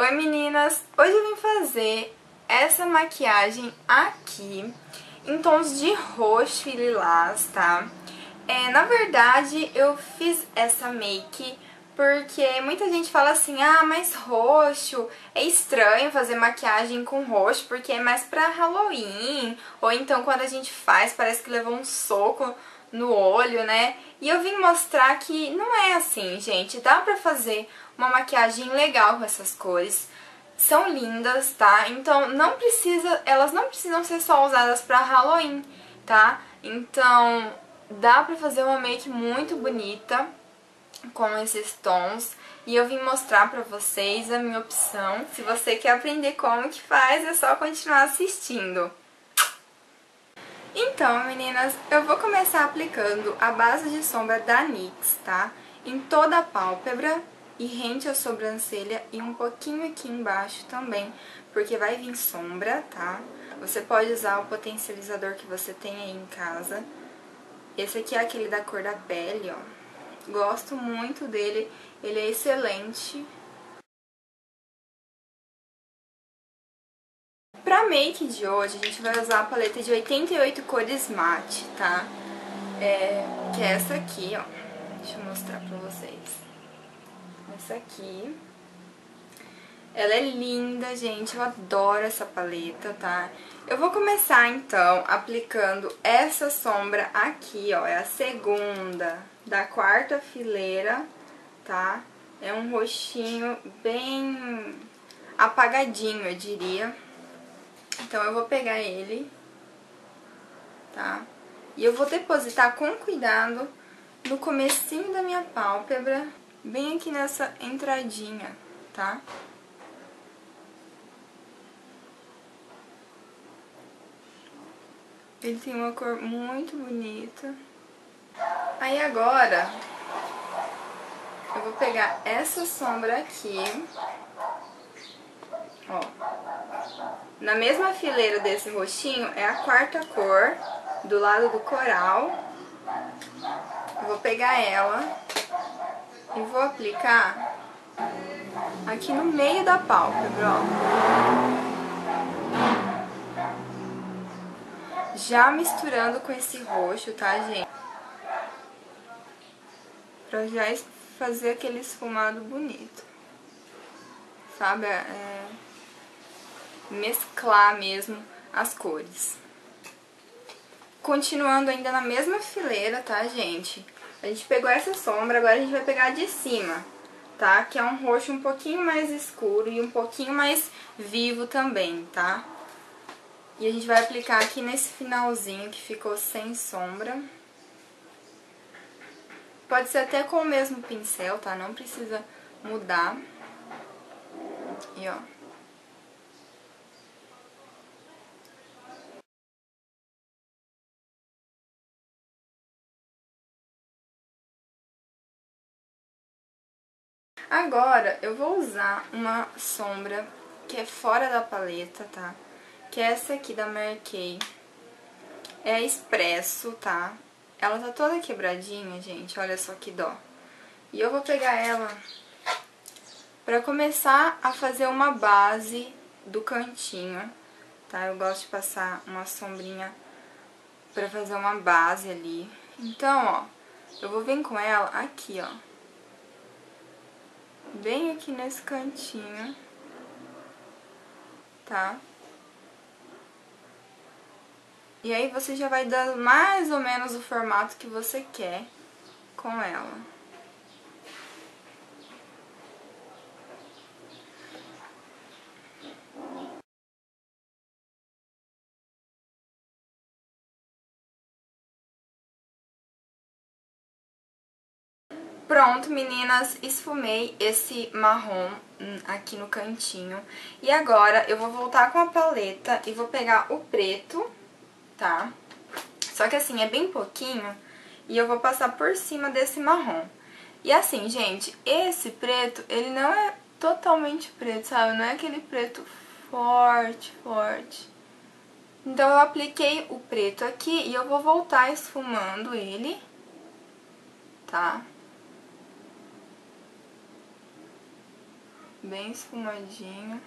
Oi meninas, hoje eu vim fazer essa maquiagem aqui em tons de roxo e lilás, tá? É, na verdade eu fiz essa make porque muita gente fala assim, ah, mas roxo, é estranho fazer maquiagem com roxo porque é mais pra Halloween, ou então quando a gente faz parece que levou um soco no olho, né? E eu vim mostrar que não é assim, gente, dá pra fazer uma maquiagem legal com essas cores, são lindas, tá? Então não precisa, elas não precisam ser só usadas pra Halloween, tá? Então dá pra fazer uma make muito bonita com esses tons e eu vim mostrar pra vocês a minha opção. Se você quer aprender como que faz, é só continuar assistindo. Então, meninas, eu vou começar aplicando a base de sombra da NYX, tá? Em toda a pálpebra e rente a sobrancelha e um pouquinho aqui embaixo também, porque vai vir sombra, tá? Você pode usar o potencializador que você tem aí em casa. Esse aqui é aquele da cor da pele, ó. Gosto muito dele, ele é excelente. Pra make de hoje, a gente vai usar a paleta de 88 cores mate, tá? É, que é essa aqui, ó. Deixa eu mostrar pra vocês. Essa aqui. Ela é linda, gente. Eu adoro essa paleta, tá? Eu vou começar, então, aplicando essa sombra aqui, ó. É a segunda da quarta fileira, tá? É um roxinho bem apagadinho, eu diria. Então, eu vou pegar ele, tá? E eu vou depositar com cuidado no comecinho da minha pálpebra, bem aqui nessa entradinha, tá? Ele tem uma cor muito bonita. Aí agora, eu vou pegar essa sombra aqui, ó. Na mesma fileira desse roxinho é a quarta cor, do lado do coral. Eu vou pegar ela e vou aplicar aqui no meio da pálpebra, ó. Já misturando com esse roxo, tá, gente? Pra já fazer aquele esfumado bonito. Sabe? É... Mesclar mesmo as cores. Continuando ainda na mesma fileira, tá, gente? A gente pegou essa sombra, agora a gente vai pegar a de cima, tá? Que é um roxo um pouquinho mais escuro e um pouquinho mais vivo também, tá? E a gente vai aplicar aqui nesse finalzinho que ficou sem sombra. Pode ser até com o mesmo pincel, tá? Não precisa mudar. E ó. Agora, eu vou usar uma sombra que é fora da paleta, tá? que é essa aqui da Mary Kay. É expresso, tá? Ela tá toda quebradinha, gente, olha só que dó. E eu vou pegar ela pra começar a fazer uma base do cantinho, tá? Eu gosto de passar uma sombrinha pra fazer uma base ali. Então, ó, eu vou vir com ela aqui, ó. Bem aqui nesse cantinho, tá? E aí você já vai dando mais ou menos o formato que você quer com ela. Pronto, meninas, esfumei esse marrom hum, aqui no cantinho. E agora eu vou voltar com a paleta e vou pegar o preto tá? Só que assim, é bem pouquinho e eu vou passar por cima desse marrom. E assim, gente, esse preto, ele não é totalmente preto, sabe? Não é aquele preto forte, forte. Então eu apliquei o preto aqui e eu vou voltar esfumando ele, tá? Bem esfumadinho.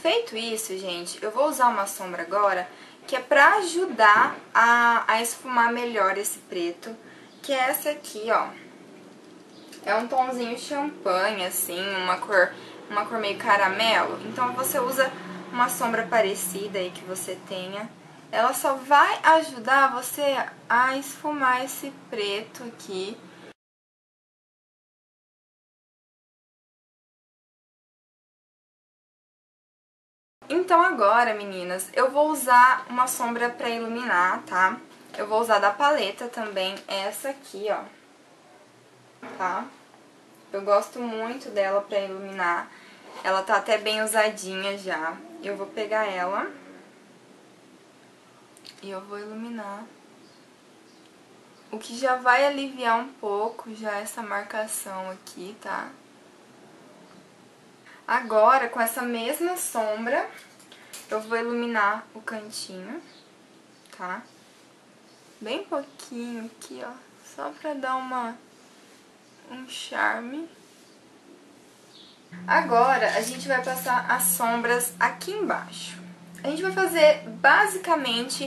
Feito isso, gente, eu vou usar uma sombra agora que é pra ajudar a, a esfumar melhor esse preto, que é essa aqui, ó. É um tomzinho champanhe, assim, uma cor, uma cor meio caramelo. Então você usa uma sombra parecida aí que você tenha. Ela só vai ajudar você a esfumar esse preto aqui. Então agora, meninas, eu vou usar uma sombra pra iluminar, tá? Eu vou usar da paleta também essa aqui, ó. Tá? Eu gosto muito dela pra iluminar. Ela tá até bem usadinha já. Eu vou pegar ela e eu vou iluminar. O que já vai aliviar um pouco já essa marcação aqui, tá? Agora, com essa mesma sombra, eu vou iluminar o cantinho, tá? Bem pouquinho aqui, ó. Só pra dar uma, um charme. Agora, a gente vai passar as sombras aqui embaixo. A gente vai fazer basicamente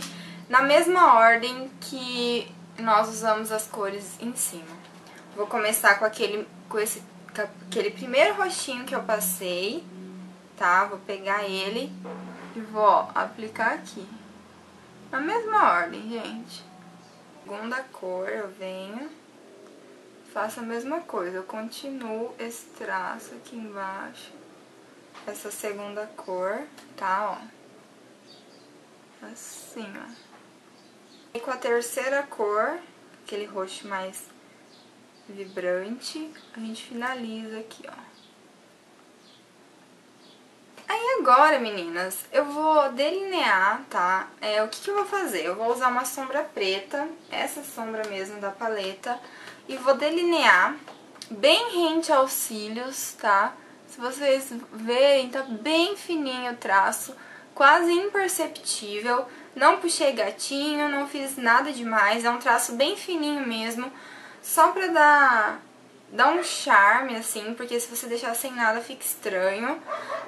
na mesma ordem que nós usamos as cores em cima. Vou começar com aquele, com esse, aquele primeiro rostinho que eu passei, tá? Vou pegar ele e vou aplicar aqui. Na mesma ordem, gente. Segunda cor, eu venho, faço a mesma coisa. Eu continuo esse traço aqui embaixo. Essa segunda cor, tá, ó. Assim, ó. E com a terceira cor, aquele roxo mais vibrante, a gente finaliza aqui, ó. Aí agora, meninas, eu vou delinear, tá? É, o que, que eu vou fazer? Eu vou usar uma sombra preta, essa sombra mesmo da paleta, e vou delinear bem rente aos cílios, tá? Se vocês verem, tá bem fininho o traço, quase imperceptível. Não puxei gatinho, não fiz nada demais, é um traço bem fininho mesmo, só pra dar, dar um charme, assim, porque se você deixar sem nada fica estranho.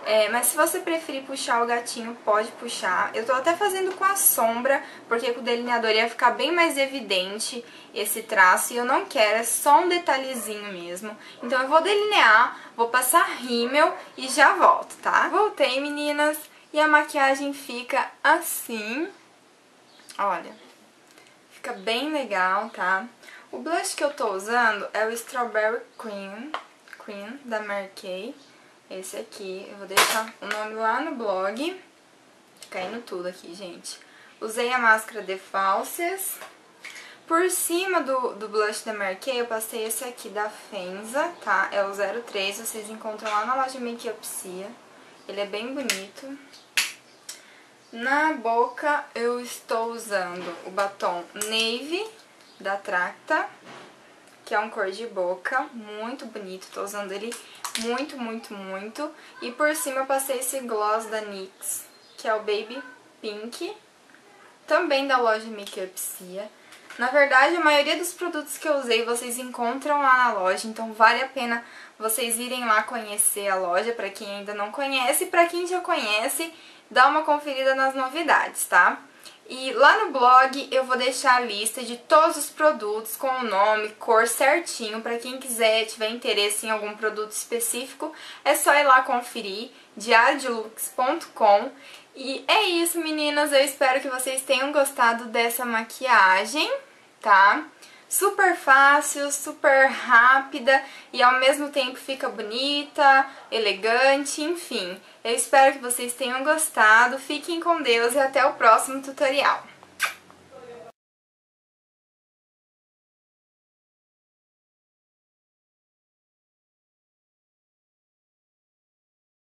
É, mas se você preferir puxar o gatinho, pode puxar. Eu tô até fazendo com a sombra, porque com o delineador ia ficar bem mais evidente esse traço, e eu não quero, é só um detalhezinho mesmo. Então eu vou delinear, vou passar rímel e já volto, tá? Voltei, meninas! E a maquiagem fica assim, olha, fica bem legal, tá? O blush que eu tô usando é o Strawberry Cream, Cream da Mary Kay. Esse aqui, eu vou deixar o nome lá no blog, caindo tudo aqui, gente. Usei a máscara de falsas. Por cima do, do blush da Mary Kay, eu passei esse aqui da Fenza, tá? É o 03, vocês encontram lá na loja Makeup Cia. Ele é bem bonito. Na boca eu estou usando o batom Navy da Tracta, que é um cor de boca, muito bonito, estou usando ele muito, muito, muito. E por cima eu passei esse gloss da NYX, que é o Baby Pink, também da loja Makeup Cia. Na verdade, a maioria dos produtos que eu usei vocês encontram lá na loja, então vale a pena vocês irem lá conhecer a loja para quem ainda não conhece. Para quem já conhece, dá uma conferida nas novidades, tá? E lá no blog eu vou deixar a lista de todos os produtos com o nome, cor certinho, para quem quiser, tiver interesse em algum produto específico, é só ir lá conferir, diariodilux.com. E é isso, meninas, eu espero que vocês tenham gostado dessa maquiagem, tá? Super fácil, super rápida e ao mesmo tempo fica bonita, elegante, enfim. Eu espero que vocês tenham gostado, fiquem com Deus e até o próximo tutorial.